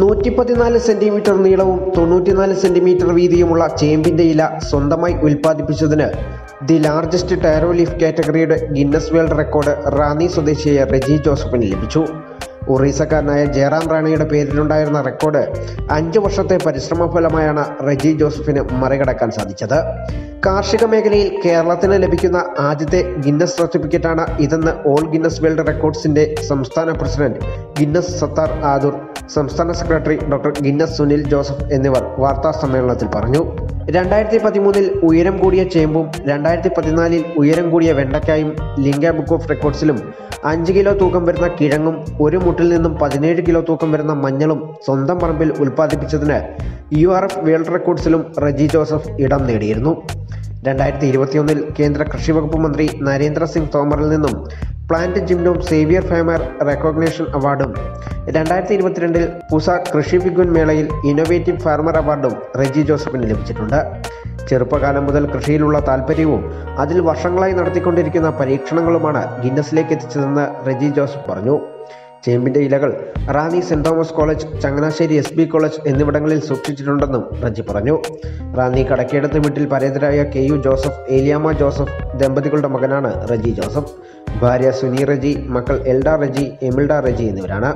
നൂറ്റി പതിനാല് സെന്റിമീറ്റർ നീളവും തൊണ്ണൂറ്റിനാല് സെന്റിമീറ്റർ വീതിയുമുള്ള ചേമ്പിന്റെ ഇല സ്വന്തമായി ഉൽപ്പാദിപ്പിച്ചതിന് ദി ലാർജസ്റ്റ് ടയറോ ലീഫ് കാറ്റഗറിയുടെ ഗിന്നസ് വേൾഡ് റെക്കോർഡ് റാന്നി സ്വദേശിയായ റെജി ജോസഫിന് ലഭിച്ചു. ഒറീസക്കാരനായ ജയറാം റാണിയുടെ പേരിലുണ്ടായിരുന്ന റെക്കോർഡ് അഞ്ച് വർഷത്തെ പരിശ്രമ ഫലമായാണ് റെജി ജോസഫിന് മറികടക്കാൻ സാധിച്ചത്. കാർഷിക മേഖലയിൽ കേരളത്തിന് ലഭിക്കുന്ന ആദ്യത്തെ ഗിന്നസ് സർട്ടിഫിക്കറ്റാണ് ഇതെന്ന് ഓൾ ഗിന്നസ് വേൾഡ് റെക്കോർഡ്സിന്റെ സംസ്ഥാന പ്രസിഡന്റ് ഗിന്നസ് സത്താർ ആദൂർ സംസ്ഥാന secretary doctor Guinness Sunil Joseph എന്നിവർ വാർത്താ സമ്മേളനത്തിൽ പറഞ്ഞു. രണ്ടായിരത്തി പതിമൂന്നിൽ ഉയരം കൂടിയ ചേമ്പും രണ്ടായിരത്തി പതിനാലിൽ ഉയരം കൂടിയ വെണ്ടയ്ക്കായും ലിംഗ ബുക്ക് ഓഫ് റെക്കോർഡ്സിലും അഞ്ച് കിലോ തൂക്കം വരുന്ന കിഴങ്ങും ഒരു മുട്ടിൽ നിന്നും പതിനേഴ് കിലോ തൂക്കം വരുന്ന മഞ്ഞളും സ്വന്തം പറമ്പിൽ ഉൽപ്പാദിപ്പിച്ചതിന് യു ആർ എഫ് വേൾഡ് റെക്കോർഡ്സിലും റജി ജോസഫ് ഇടം നേടിയിരുന്നു. രണ്ടായിരത്തി ഇരുപത്തിയൊന്നിൽ കേന്ദ്ര കൃഷി വകുപ്പ് മന്ത്രി നരേന്ദ്ര സിംഗ് തോമറിൽ നിന്നും പ്ലാന്റ് ജിംനോം സേവിയർ ഫേമർ റെക്കോഗ്നേഷൻ അവാർഡും. രണ്ടായിരത്തി ഇരുപത്തിരണ്ടിൽ പുസ കൃഷി വിഗുൻ മേളയിൽ ഇന്നോവേറ്റീവ് ഫാർമർ അവാർഡും റെജി ജോസഫിന് ലഭിച്ചിട്ടുണ്ട്. ചെറുപ്പകാലം മുതൽ കൃഷിയിലുള്ള താല്പര്യവും അതിൽ വർഷങ്ങളായി നടത്തിക്കൊണ്ടിരിക്കുന്ന പരീക്ഷണങ്ങളുമാണ് ഗിന്നസിലേക്ക് എത്തിച്ചതെന്ന് റെജി ജോസഫ് പറഞ്ഞു. ചേമ്പിന്റെ ഇലകൾ Ranni Saint Thomas College Changanassery S College എന്നിവിടങ്ങളിൽ സൂക്ഷിച്ചിട്ടുണ്ടെന്നും റജി പറഞ്ഞു. റാന്നി കടക്കേടത്ത് വീട്ടിൽ പരേതരായ K U Joseph Eliyama Joseph ദമ്പതികളുടെ മകനാണ് റജി ജോസഫ്. ഭാര്യ സുനി റജി മക്കൾ എൽഡ റജി എമിൽഡ റജി എന്നിവരാണ്.